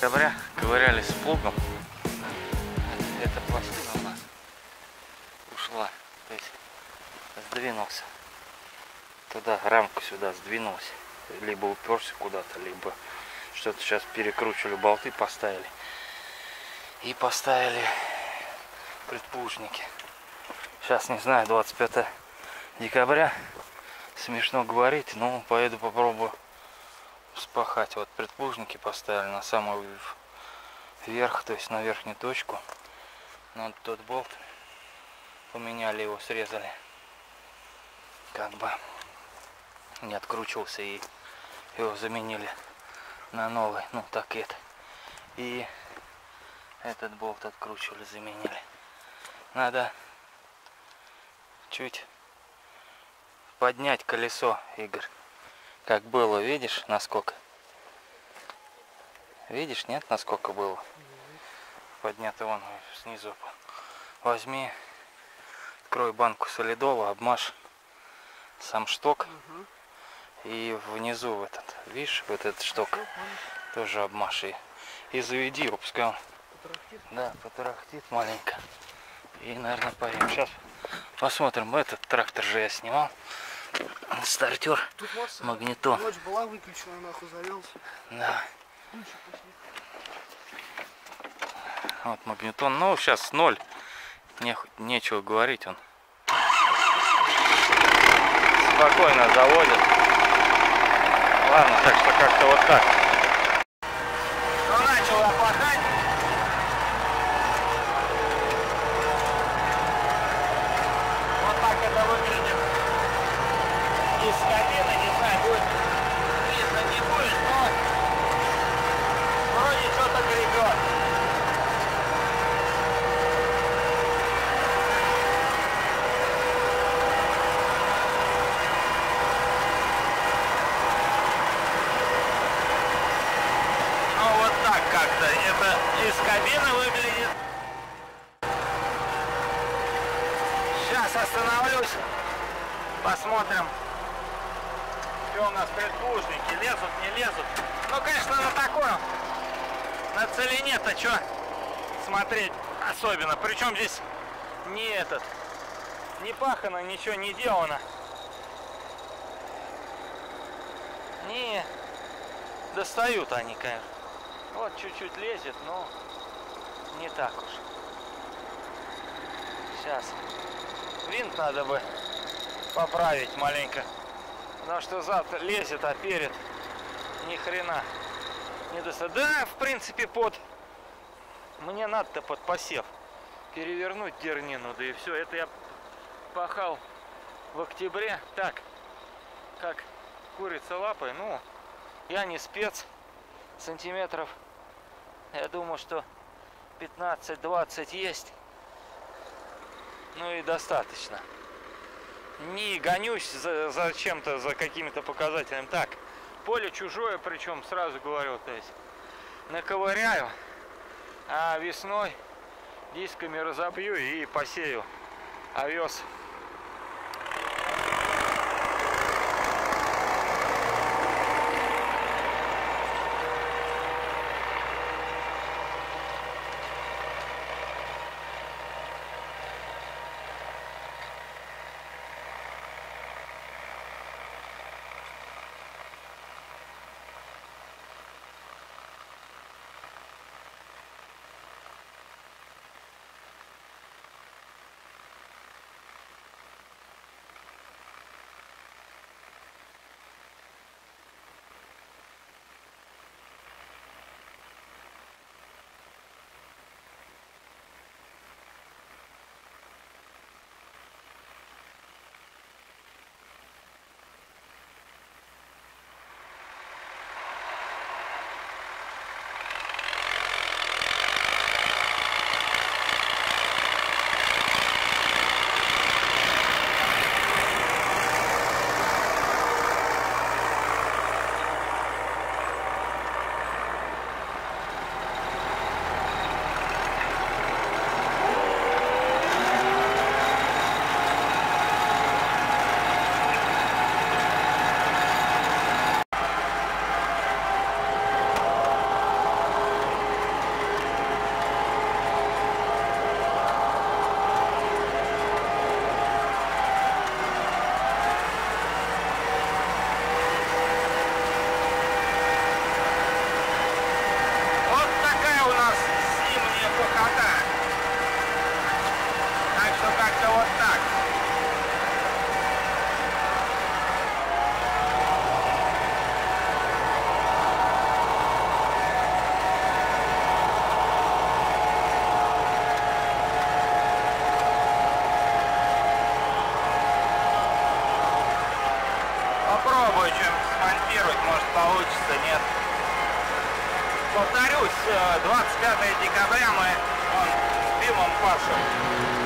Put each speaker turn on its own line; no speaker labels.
декабря ковыряли с плугом. Эта пластина у нас ушла. То есть сдвинулся. Туда рамку сюда сдвинулась. Либо уперся куда-то, либо что-то сейчас перекручивали, болты поставили. И поставили предпужники. Сейчас не знаю, 25 декабря. Смешно говорить, но поеду попробую спахать. Вот предплужники поставили на самый верх, то есть на верхнюю точку. Но вот тот болт поменяли его, срезали. Как бы не откручивался и его заменили на новый. Ну так это. И этот болт откручивали, заменили. Надо чуть поднять колесо, Игорь. Как было, видишь, насколько? Видишь, нет, насколько было? Поднято вон снизу. Возьми, открой банку солидола, обмажь сам шток. И внизу в этот, видишь, вот этот шток тоже обмажь и, и заведи его, пускай он потарахтит. Да, потарахтит маленько. И, наверное, поедем. Сейчас посмотрим. Этот трактор же я снимал. Стартер, магнитон.
Ночь была выключена, нахуй завелся.
Да. Вот магнитон. Ну, сейчас ноль. Не, нечего говорить он. Спокойно заводит. Ладно, так что как-то вот так.
Ну, начал опахать. Вот так это выглядит из кабины. Не знаю, будет видно, не будет, но вроде что-то гребет. Ну вот так как-то. Это из кабины выглядит. Сейчас остановлюсь. Посмотрим. Что у нас предплужники. Лезут, не лезут. Ну, конечно, на такое. На целине-то что смотреть особенно. Причем здесь не этот. Не пахано, ничего не делано. Не достают они, конечно. Вот чуть-чуть лезет, но не так уж. Сейчас. Винт надо бы поправить маленько. Потому что завтра лезет, а перед ни хрена не достает. Да, в принципе, под... Мне надо-то под посев. Перевернуть дернину, да и все. Это я пахал в октябре. Так, как курица лапой. Ну, я не спец. Сантиметров, я думаю, что 15-20 есть. Ну и достаточно. Не гонюсь за, за чем-то, за какими-то показателями. Так, поле чужое, причем сразу говорю, то есть наковыряю, а весной дисками разобью и посею овес. Попробую что-нибудь смонтировать, может получится, нет. Повторюсь, э, 25 декабря мы вон, с Бимом пашем.